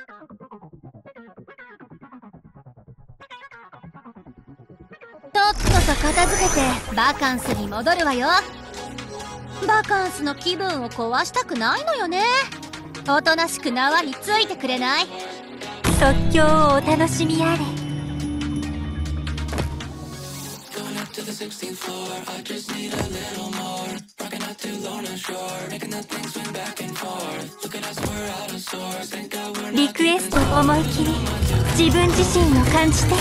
とっとと片付けてバカンスに戻るわよ。バカンスの気分を壊したくないのよね。おとなしく縄についてくれない。即興をお楽しみあれ。リクエスト思い切り自分自身を感じて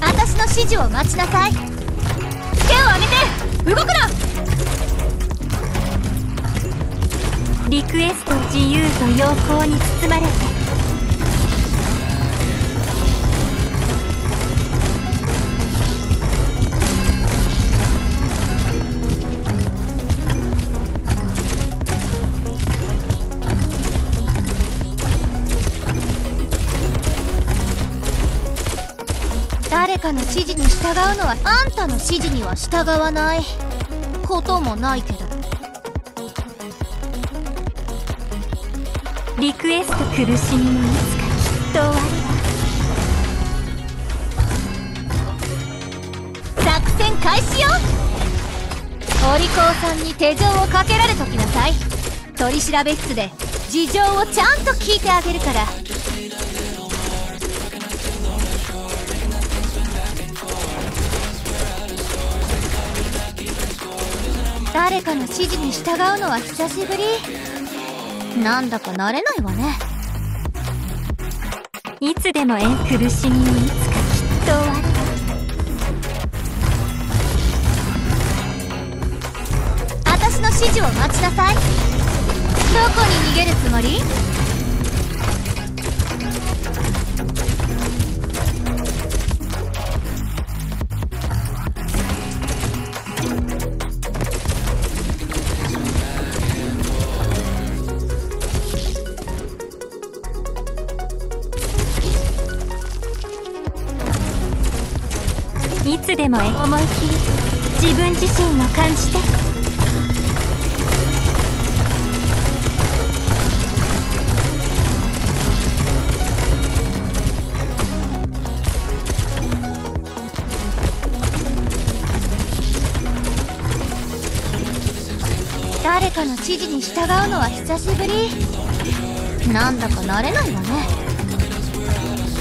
私の指示を待ちなさい手を挙げて動くな。リクエスト自由と陽光に包まれて。誰かの指示に従うのはあんたの指示には従わない。こともないけど。リクエスト苦しみもいつかきっと終わる作戦開始よ。お利口さんに手錠をかけられときなさい。取り調べ室で事情をちゃんと聞いてあげるから。誰かの指示に従うのは久しぶり。なんだか慣れないわね。いつでもえ苦しみにいつかきっと終わる私の指示を待ちなさい。どこに逃げるつもり？も思い切り自分自身を感じて誰かの指示に従うのは久しぶり。なんだか慣れないわね。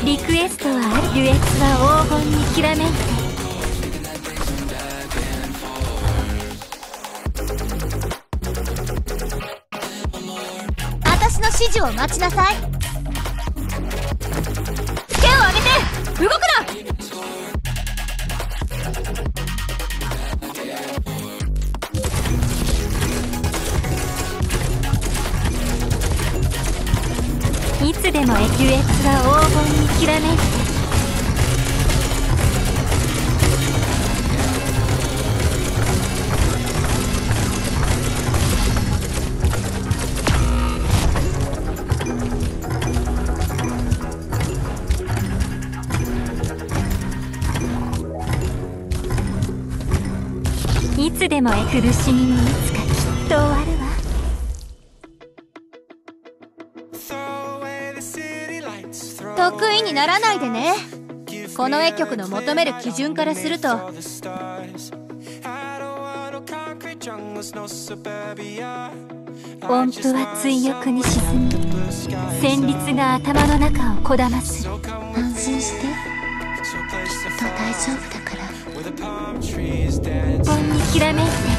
リクエストはある。デュエッツは黄金にきらめいて。指示を待ちなさい。手を挙げて動くな。いつでもエキュエッツは黄金にきらめいてでもえ苦しみもいつかきっと終わるわ。Throw away the city lights, throw 得意にならないでね。この絵曲の求める基準からすると.音符は追憶に沈み旋律が頭の中をこだます。る安心して。きっと大丈夫だからきらめて。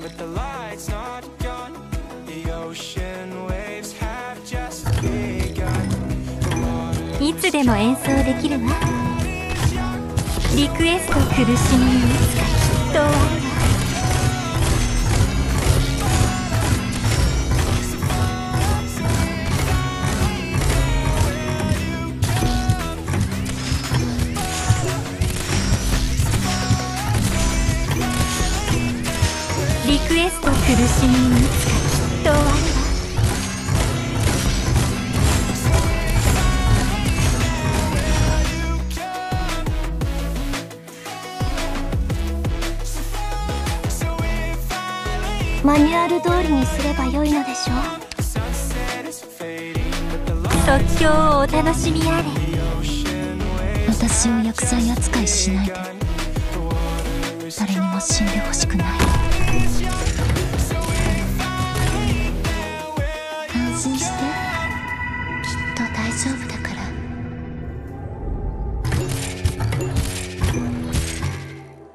but the light's not gone. The ocean waves have just begun. いつでも演奏できるわリクエスト苦しみにいつかきっと終わるわスト苦しみにいつかきっと終わるわマニュアル通りにすればよいのでしょう。即興をお楽しみあれ。私を薬剤扱いしないで。誰にも死んでほしくない。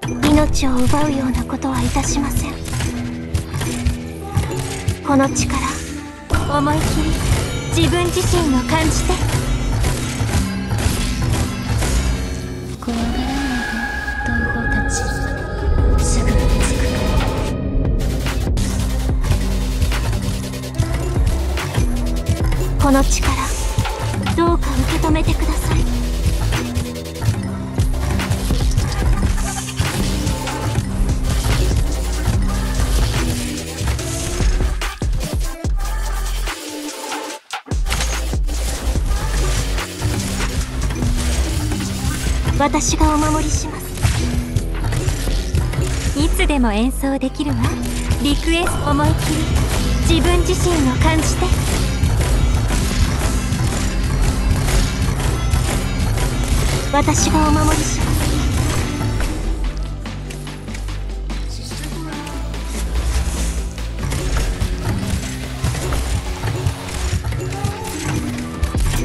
命を奪うようなことはいたしません。この力思い切り自分自身を感じて。怖がらないで同胞たちすぐに着く。この力どうか受け止めてください。私がお守りします。いつでも演奏できるわ。リクエスト思い切り自分自身を感じて。私がお守りします。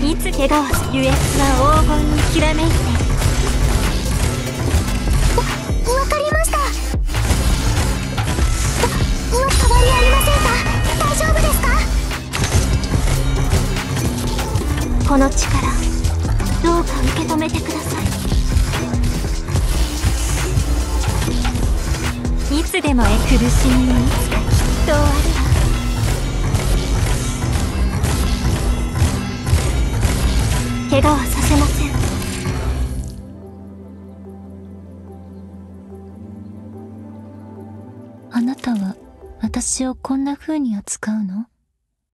いつ怪我をするやつは黄金にきらめいて。この力どうか受け止めてください。いつでもえ苦しみにいつかきっと終わるわ怪我はさせません。あなたは私をこんな風に扱うの？